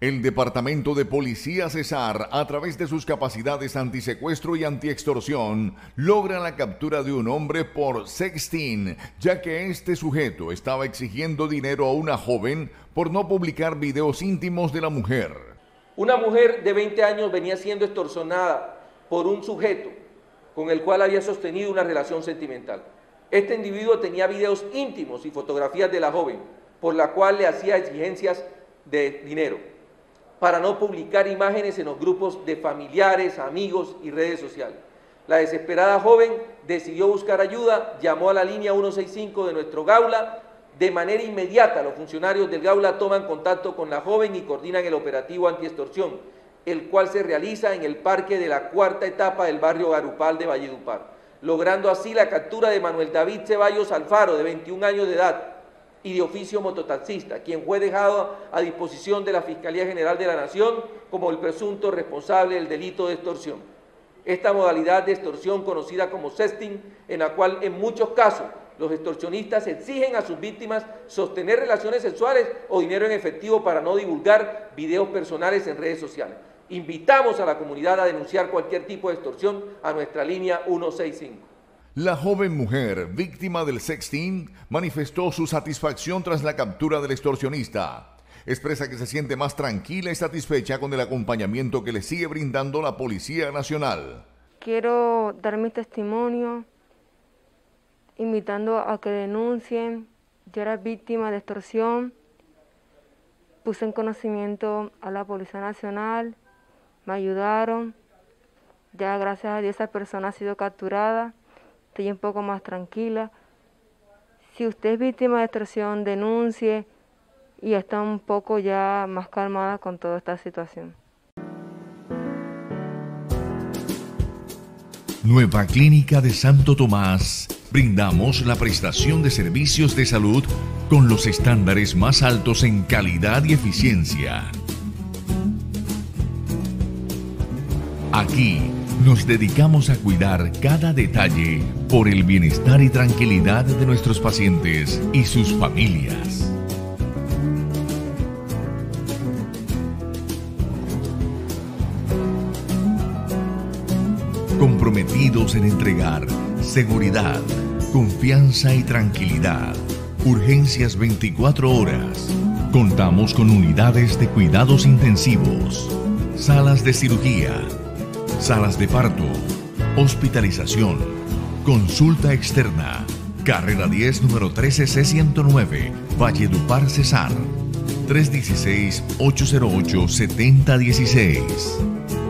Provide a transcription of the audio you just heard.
El Departamento de Policía Cesar, a través de sus capacidades antisecuestro y antiextorsión, logra la captura de un hombre por sexting, ya que este sujeto estaba exigiendo dinero a una joven por no publicar videos íntimos de la mujer. Una mujer de 20 años venía siendo extorsionada por un sujeto con el cual había sostenido una relación sentimental. Este individuo tenía videos íntimos y fotografías de la joven, por la cual le hacía exigencias de dinero para no publicar imágenes en los grupos de familiares, amigos y redes sociales. La desesperada joven decidió buscar ayuda, llamó a la línea 165 de nuestro Gaula. De manera inmediata, los funcionarios del Gaula toman contacto con la joven y coordinan el operativo antiextorsión, el cual se realiza en el parque de la cuarta etapa del barrio Garupal de Valledupar, logrando así la captura de Manuel David Ceballos Alfaro, de 21 años de edad, y de oficio mototaxista, quien fue dejado a disposición de la Fiscalía General de la Nación como el presunto responsable del delito de extorsión. Esta modalidad de extorsión conocida como sexting, en la cual en muchos casos los extorsionistas exigen a sus víctimas sostener relaciones sexuales o dinero en efectivo para no divulgar videos personales en redes sociales. Invitamos a la comunidad a denunciar cualquier tipo de extorsión a nuestra línea 165. La joven mujer, víctima del sexting, manifestó su satisfacción tras la captura del extorsionista. Expresa que se siente más tranquila y satisfecha con el acompañamiento que le sigue brindando la Policía Nacional. Quiero dar mi testimonio invitando a que denuncien. Yo era víctima de extorsión. Puse en conocimiento a la Policía Nacional. Me ayudaron. Ya gracias a Dios esa persona ha sido capturada estoy un poco más tranquila. Si usted es víctima de extorsión, denuncie y está un poco ya más calmada con toda esta situación. Nueva Clínica de Santo Tomás. Brindamos la prestación de servicios de salud con los estándares más altos en calidad y eficiencia. Aquí nos dedicamos a cuidar cada detalle por el bienestar y tranquilidad de nuestros pacientes y sus familias. Comprometidos en entregar seguridad, confianza y tranquilidad. Urgencias 24 horas. Contamos con unidades de cuidados intensivos, salas de cirugía, salas de parto, hospitalización, consulta externa, carrera 10, número 13C109, Valledupar Cesar, 316-808-7016.